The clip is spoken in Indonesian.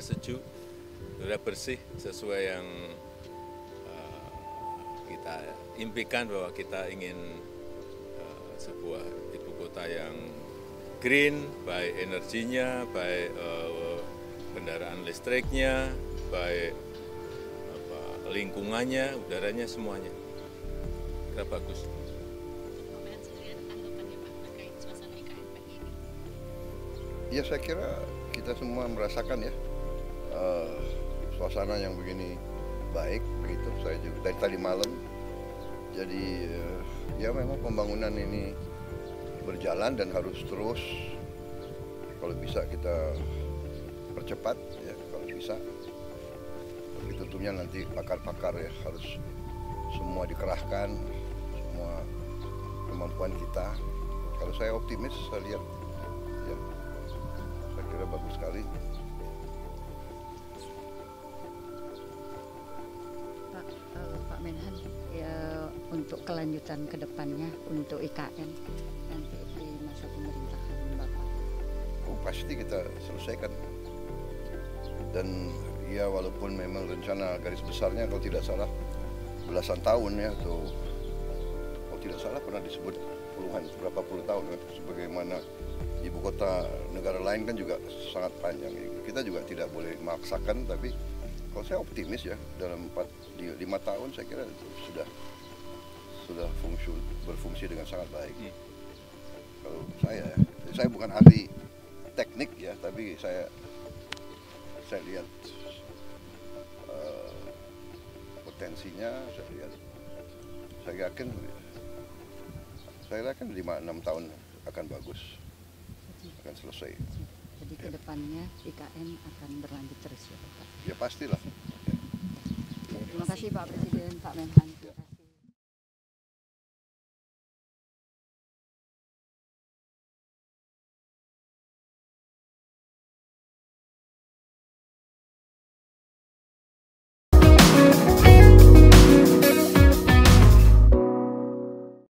udara sejuk, udara bersih sesuai yang uh, kita impikan bahwa kita ingin uh, sebuah ibu kota yang green, baik energinya, baik uh, kendaraan listriknya, baik apa, lingkungannya, udaranya semuanya. Kita bagus. Ya saya kira kita semua merasakan ya eh, suasana yang begini baik begitu. Saya juga dari tadi malam. Jadi eh, ya memang pembangunan ini berjalan dan harus terus. Kalau bisa kita percepat ya kalau bisa. Tapi tentunya nanti pakar-pakar ya harus semua dikerahkan, semua kemampuan kita. Kalau saya optimis, saya lihat ya saya kira bagus eh, Pak Menhan, ya, untuk kelanjutan ke depannya untuk IKN nanti di masa pemerintahan Bapak. Oh, pasti kita selesaikan. Dan ya walaupun memang rencana garis besarnya kalau tidak salah belasan tahun ya atau kalau tidak salah pernah disebut puluhan berapa puluh tahun kan sebagaimana ibu kota negara lain kan juga sangat panjang kita juga tidak boleh memaksakan tapi kalau saya optimis ya dalam empat lima tahun saya kira itu sudah sudah fungsi berfungsi dengan sangat baik Hmm. kalau saya ya saya bukan ahli teknik ya tapi saya saya lihat eh, potensinya saya lihat saya yakin saya yakin lima enam tahun akan bagus akan selesai Jadi ke depannya IKN akan berlanjut terus ya Pak. ya pastilah Terima kasih Pak Presiden, Pak Menhan.